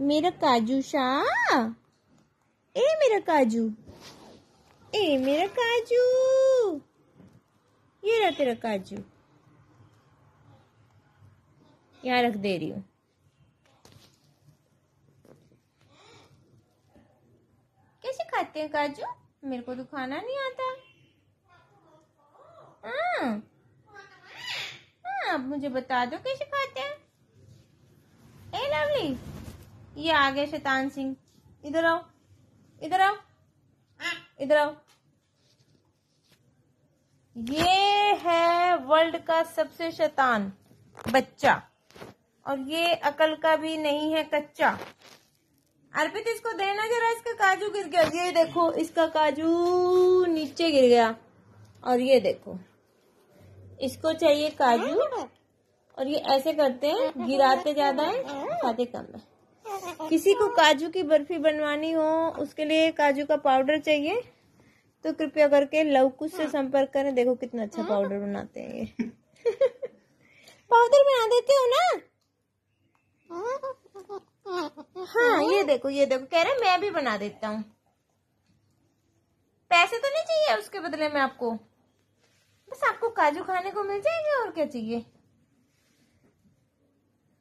मेरा काजू शाह। ए, मेरा काजू। ए, मेरा काजू। ये रहा तेरा काजू। यहाँ रख दे रही हूँ। कैसे खाते हैं काजू? मेरे को तो खाना नहीं आता। हाँ। हाँ आप मुझे बता दो कैसे खाते हैं। ए, लवली। ये आ गए शैतान सिंह। इधर आओ इधर आओ इधर आओ। ये है वर्ल्ड का सबसे शैतान, बच्चा। और ये अकल का भी नहीं है कच्चा। अर्पित, इसको देना जरा, इसका काजू गिर गया। ये देखो, इसका काजू नीचे गिर गया। और ये देखो, इसको चाहिए काजू। और ये ऐसे करते हैं, गिराते ज़्यादा है, खाते कम है। किसी को काजू की बर्फ़ी बनवानी हो, उसके लिए काजू का पाउडर चाहिए तो कृपया करके लवकुश से संपर्क करें। देखो कितना अच्छा पाउडर बनाते हैं ये। पाउडर बना देते हो ना? हाँ ये देखो ये देखो। कह रहे मैं भी बना देता हूँ। पैसे तो नहीं चाहिए उसके बदले में आपको? बस आपको काजू खाने को मिल जाएँगे और क्या चाहिए?